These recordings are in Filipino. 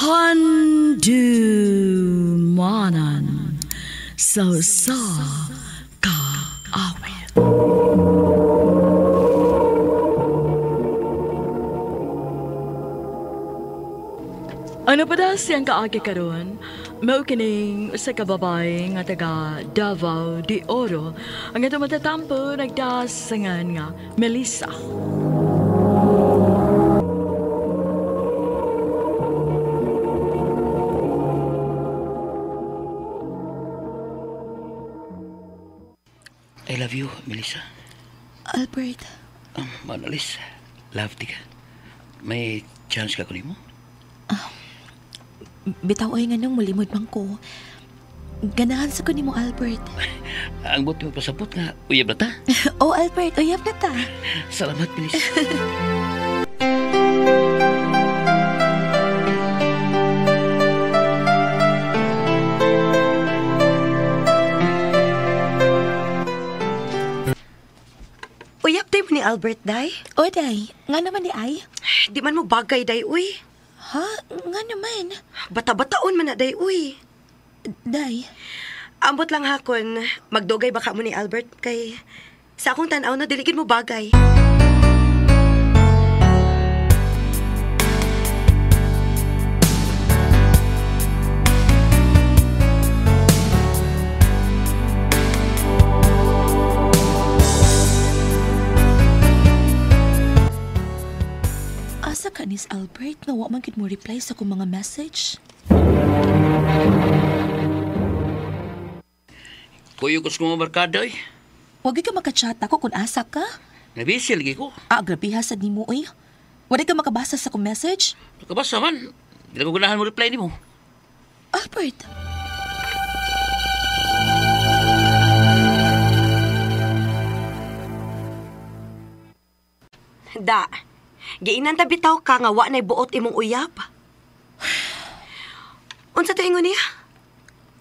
Handumanan So sa ka awit. Ano pa daw siyang kaagi karon? Mao kining sa kababay nga taga Davao de Oro ang ato matatampo nagdasangan nga Melissa. I love you, Melissa. Albert, Um, Manalis, love ti ka. May chance ka kunin mo? bitaw ay nga nang mulimod man ko. Ganahan sa ko ni mo, Albert. Ang buti mo pasapot nga, uyab na ta. oh, Albert, uyab na ta. Salamat, Melissa. Ni Albert, day. O, day, nga naman ni ay. Di man mo bagay, day, uy. Ha? Nga naman. Bata-bataon man na, day, uy. Day, Ambot lang hakon, magdugay baka mo ni Albert kay sa akong tanaw na diligid mo bagay. asa ka nis Albert na wa man gid mo reply sa kong mga message? Kuyukos ko mo barkada, eh. Wag ka makachat ako kung asa ka. Nabisi lagi ko. Ah, grabe hasad nimo oy. Wala ka makabasa sa kong message? Nakabasa man. Hindi na ko ganahan mo reply ni mo. Albert, Da, giinan ta bitaw ka nga wa nay buot imong uyab. Unsa to ingon niya?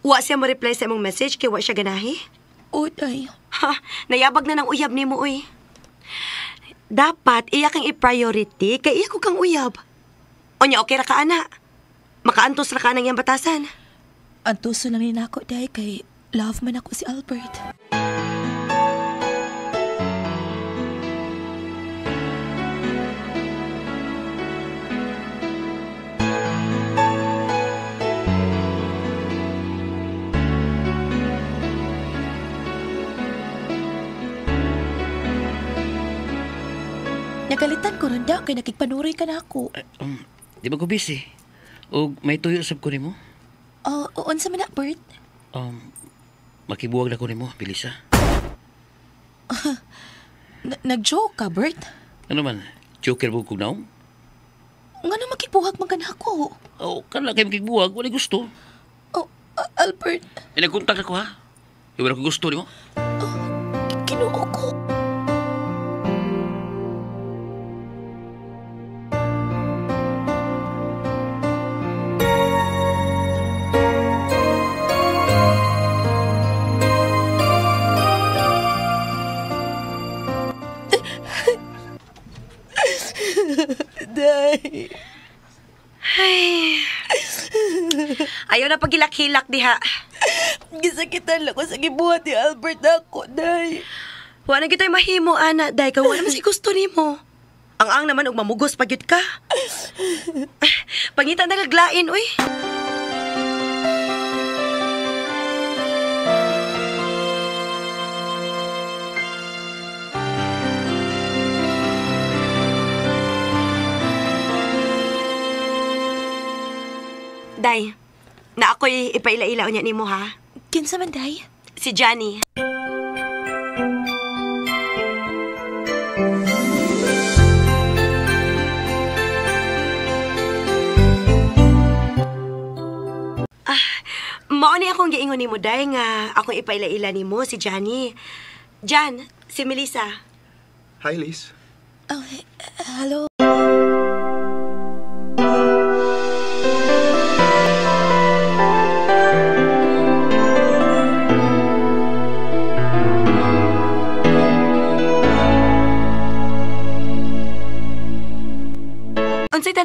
Wa siya mo reply sa imong message kay wa siya ganahi? o day. Ha, nayabag na ng uyab nimo uy. Dapat iya kang i-priority kay iya ko kang uyab. Onya okay ra ka ana. Makaantos ra ka nang iyang batasan. Antuso lang ni nako kay love man ako si Albert. Nagalitan ko rin daw kay nakikpanuray ka na ako. Eh, um, di ba ko busy? O may tuyo sab ko ni mo? Oh, unsa man na, Bert? Um, makibuwag na ko ni mo, Melissa. N- Nag-joke ka, Bert? Ano man, joker mo kung naong? Nga na makibuhag man ka na ako. O, kanla kayo makikbuwag, wala gusto. Oh, A- Albert, Eh, nagkontak ako ha. Eh, wala ko gusto ni mo. kinuo ko. Day. Ayaw na pagilak-hilak diha. Gisakitan lang ko sa gibuhat ni Albert ako, day. Wa na kitay mahimo ana day kay wala si gusto nimo. Ang ang naman og mamugos pagyud ka. Pangita na kaglain uy. Day, na ako'y ipaila-ila niya nimo ha. Kinsa man, day? Si Johnny. Ah, mao ni akong giingon nimo day nga akong ipaila-ila nimo si Johnny. Jan, si Melissa. Hi, Liz. Oh, he- hello.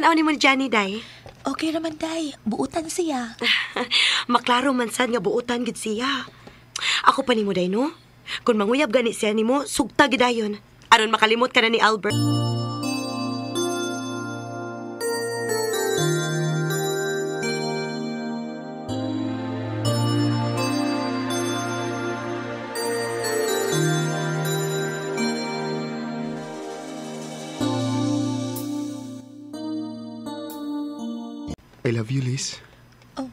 Tan-aw nimo ni Johnny day? Okay raman, day. Buutan siya. Maklaro man sad nga buutan gid siya. Ako pa nimo day no. Kung manguyab gani siya nimo, sugta gidayon. Aron makalimot ka na ni Albert. I love you, Liz. Oh,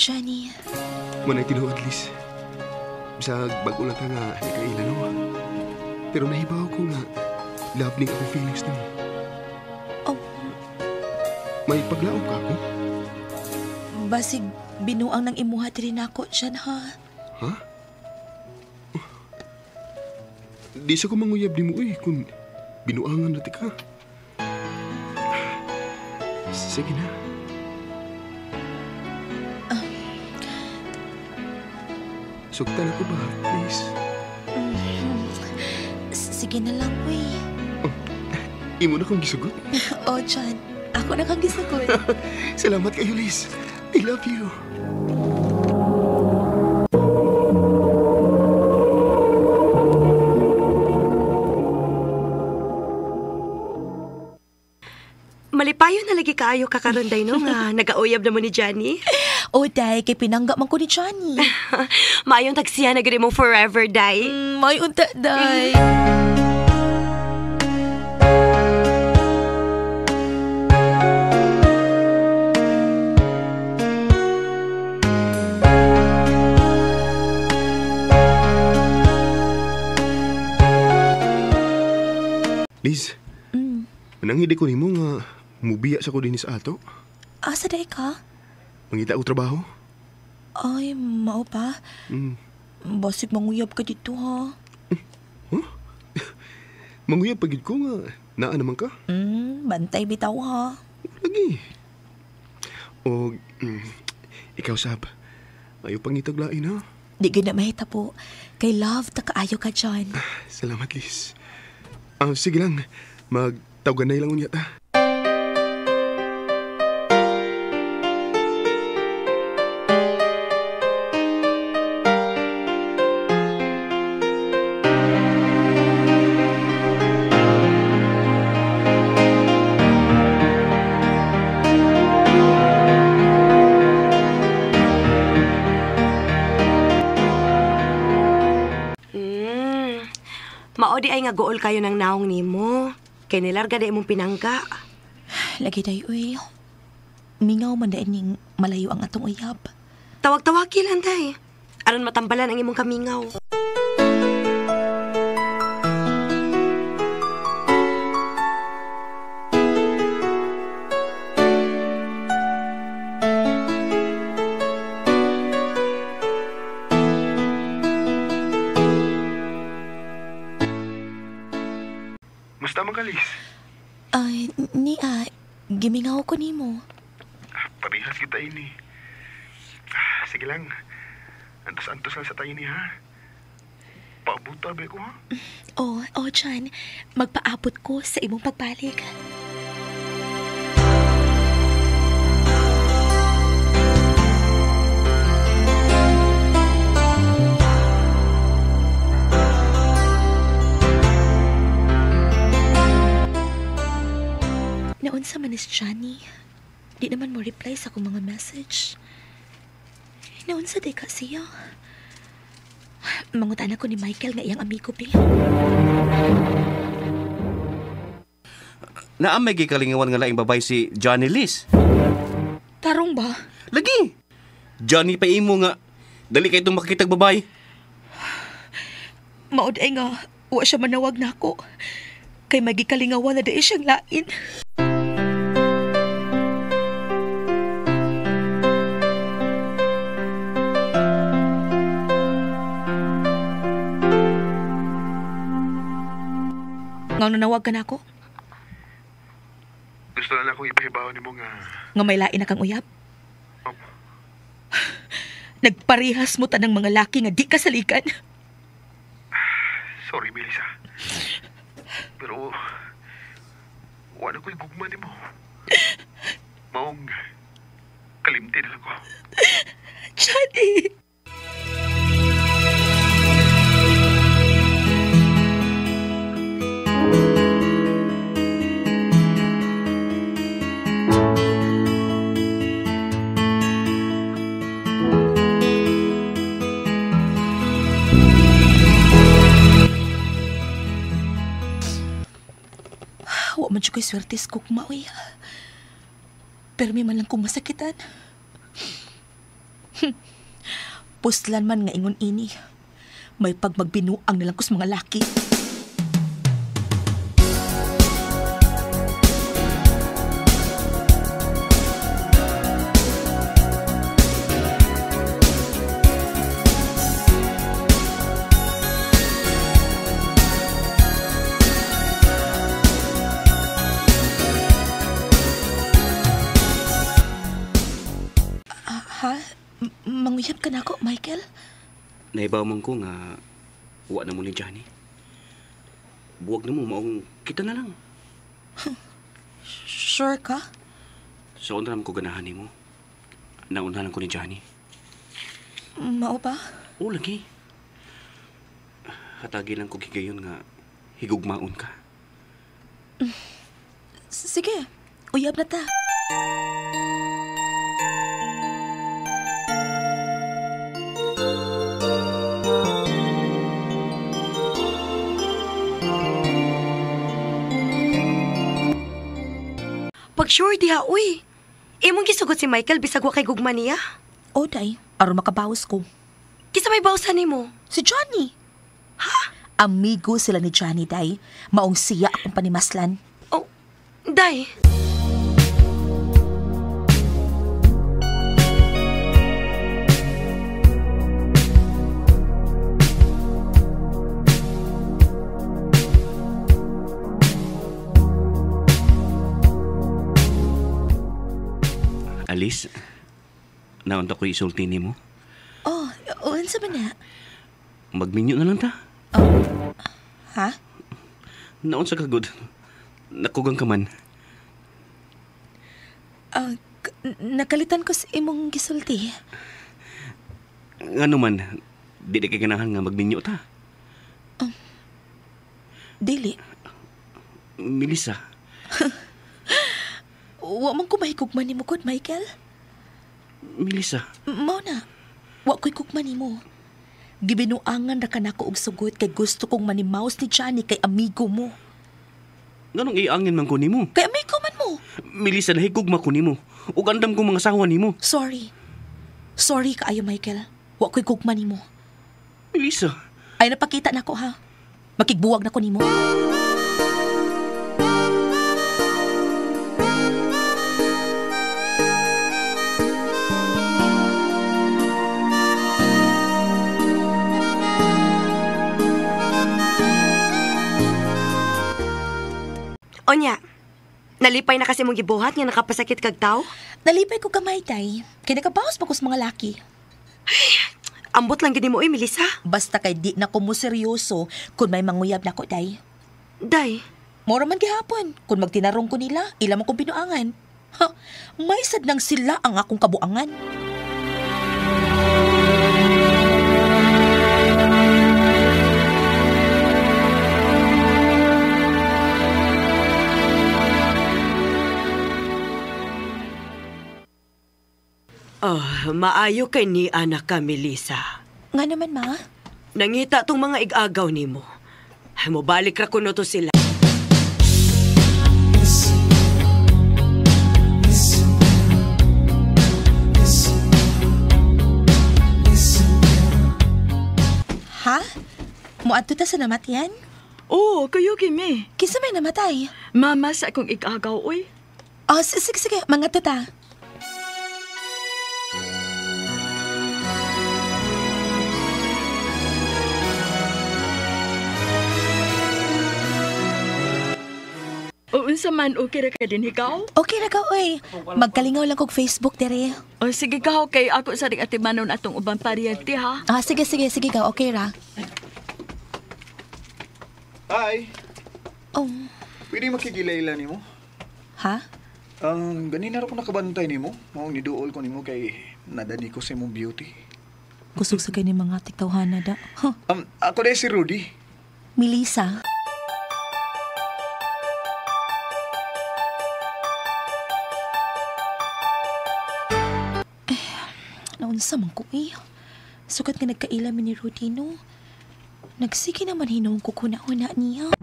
Johnny. Manay tinuod, Liz. Sa bago lang ka nga, nagkailan no. Pero nahibaw ko nga, love ni akong feelings nimo. Oh, May paglaom ka ako? basig binuang ng imuha diri nako dyan, ha? Ha? Di sa ko manguyab ni mo eh, kung binuangan na ka. Sige na. Sugtan ako ba, please? Mm, Sige na lang, we. Imo na kong gisugot. Oh, John. Ako na kang gisagot. Salamat kayo, Liz. I love you. Malipayo na lagi kaayo kakaron day no nga nagauyab na mo ni Johnny. Oh, day, kay pinangga man ko ni Johnny. Maayong tagsiya na mo forever day. Mm, may unta, day. Liz, Mm. manangidi ko nimo nga mubiya sa ko din sa ato. Asa day ka? Mangita ko trabaho. Ay, mao pa. Mm. Basig manguyab ka dito, ha? Manguyab pagid ko nga. Naa naman ka. Mm, bantay bitaw, ha? Lagi. O, mm, ikaw sab. Ayaw pang itaglain ha. Di gina mahita po. Kay love, ta kaayo ka dyan. Salamat, Liz. Ah, sige lang. Magtawagan na lang unya ta. Nga gool kayo ng naong nimo. Kay nilarga di imong pinangga. Lagi day, uy. Mingaw man dahil ning malayo ang atong uyab. Tawag-tawagi lang day. Aron matambalan ang imong kamingaw. Lang sa tayo ni ha. Paabuta ba ko ha? Oh, oh, John. Magpaabot ko sa imong pagbalik. Naunsa man is Johnny. Di naman mo reply sa akong mga message. Naunsa di ka siya. Mangutan ako ni Michael nga iyang amigo pa. Naa may gikalingawan nga laing babay si Johnny Liz. Tarong ba? Lagi! Johnny pa imo nga. Dali kay itong makikitag babay. Maod ay nga, wa siya manawag na ako. Kay magikalingawan na dahil siyang lain. Nga nanawag ka na ako? Gusto lang akong ipahibaw ni mo nga. Nga may lain na kang uyab? Opo. Nagparihas mo tanang mga laki nga di kasalikan. Sorry, Melissa. Pero, wala ko'y gugma ni mo. Maong kalimti na ako. Johnny! Wa man siya swerte sa kukma. Pero may man lang kong masakitan. Puslan man nga ingon ini. May pagmagbinuang na lang ko sa mga laki. Manguyab ka na ako, Michael? Naibaw man ko nga wa na mo ni Johnny. Buwag na mo, maong kita na lang. Sure ka? Sa so, ko ganahan ni mo. Naunahan ko ni Johnny. Mao ba? Oo, lagi. Hatagi lang ko gigayon nga higugmaon ka. Sige, uyab na ta. Pag sure diha, uy. Imong gisugot si Michael bisag wa kay gugma niya. O, day, aron makabawas ko. Kisa may bawsan nimo. Si Johnny. Ha? Amigo sila ni Johnny, day. Maong siya akong panimaslan. Oh, day. Alice, naunta ko isulti ni mo. Oh, unsa ba na? Magminyo na lang ta. Ha? Naon sa kagod. Nakugang ka man. Ah, n- nakalitan ko sa imong gisulti. Ano man, di di kay ganahan nga magminyo ta. Dili. Melissa, Wa man ko mahigugman ni mo Michael. Melissa, Mao na. Wa ko'y kukman mo. Gibinuangan ra ka nako og sugot kay gusto kong manimaos ni Johnny kay amigo mo. nganong iangin man ko nimo? Kay amigo man mo. Melissa, nahigugma ko nimo. Ug andam ko mga asawa nimo. Sorry. Sorry kaayo, Michael. Wa ko'y kukman mo. Melissa, Ay napakita nako ha. Makigbuwag na ko nimo. Onya, nalipay na kasi mong gibuhat nga nakapasakit kag tao. Nalipay ko kamay, tay. Kaya nakabawas pa ko sa mga laki. Ambot lang gini mo, eh, Melissa. Basta kay di na ko mo seryoso kung may manguyab na ko, tay. Day, Mora man gihapon. Kung magtinarong ko nila, ila mo kong binuangan. Ha, may sad nang sila ang akong kabuangan. Oh, maayo kay ni anak ka, Melissa. Nga naman, ma. Nangita tong mga igagaw. Ay mo balik ra kuno to sila. Ha? Muadto ta sa namatyan? Oh, kayo kimi. Kisa may namatay? Mama sa akong ikagaw, uy. Oh, s- sige, sige. Mga tuta. Unsa man okay ra ka din ikaw? Okay na ka, oy. Magkalingaw lang kog Facebook, dere. O sige ka kay ako sa ring atimanon atong ubang paryente ha. Ah, sige, sige, sige ka. Okay ra. Hi, Oh, pwede makigilayla ni mo? ha? Ang ganina ra ko nakabantay nimo, mao niduol ko nimo kay nadani ko sa imong beauty. Kusog sa kay ni mga tiktawhana da. Huh. Um, ako na si Rudy. Melissa. Naunsa man ko eh. Sukat nga nagkaila mi ni Rodino. Nagsige naman hinong ko kuna-una niya.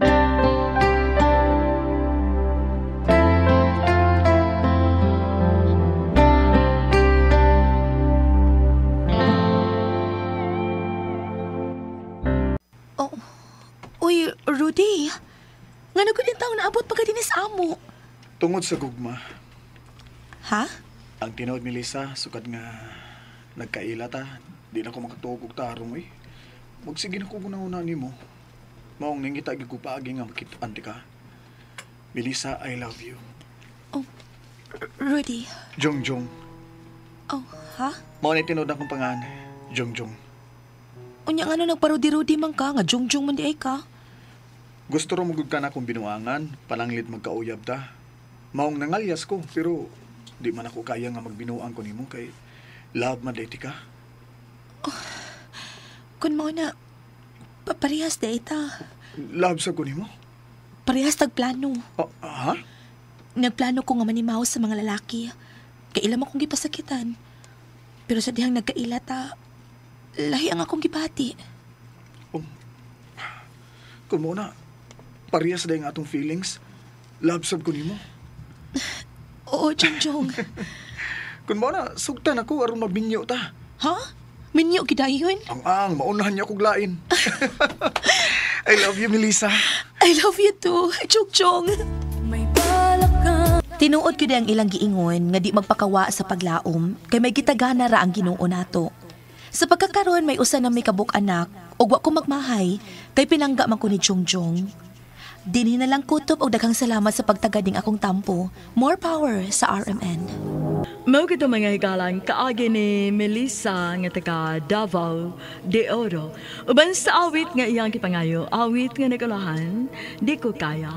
Oh, uy, Rudy. Nga na din taon naabot pa ka din sa amo. Tungod sa gugma, Ha? ang tinawag ni Lisa, sukat nga nagkaila ta, di na ko makatuog og tarong eh. Magsige na ko guna-una nimo. Maong nangita gyud ko paagi nga makituan ti ka. Melissa, I love you. Rudy. Jongjong. Oh, ha? Mao ni tinuod akong pangan. Jongjong. Unya nga no nagparudi-rudi man ka, nga jungjung man di ay ka. Gusto ro magud ka na akong binuangan, palanglit magkauyab ta. Maong nangalyas ko, pero di man ako kaya nga magbinuang ko nimo kay love man dati ka. Kun mo na, pa- parehas di ta. Love sa ko nimo. Parehas tagplano. Oh, ha? Nagplano ko nga manimaw sa mga lalaki. Kaila mo kong gipasakitan. Pero sa dihang nagkaila ta, lahi ang akong gibati. Kung mo na, parehas na yung atong feelings. Love sab ko nimo. Oo, jungjung. Kung mo na, sugtan ako aron mabinyo ta. ha? Minyo gidayon? Ang ang, maunahan niya kog lain. I love you, Melissa. I love you too, jungjung. Tinuod ko ang ilang giingon nga di magpakawa sa paglaom kay may gitagana ra ang Ginoo nato. Sa pagkakaroon may usa na may kabuk anak ug wa ko magmahay kay pinangga man ko ni Jongjong. Dinhi na lang kutob og daghang salamat sa pagtagading akong tampo. More power sa RMN. Mao kito mga higalan kaagi ni Melissa nga taga Davao de Oro. Uban sa awit nga iyang kipangayo, awit nga nagulahan, di ko kaya.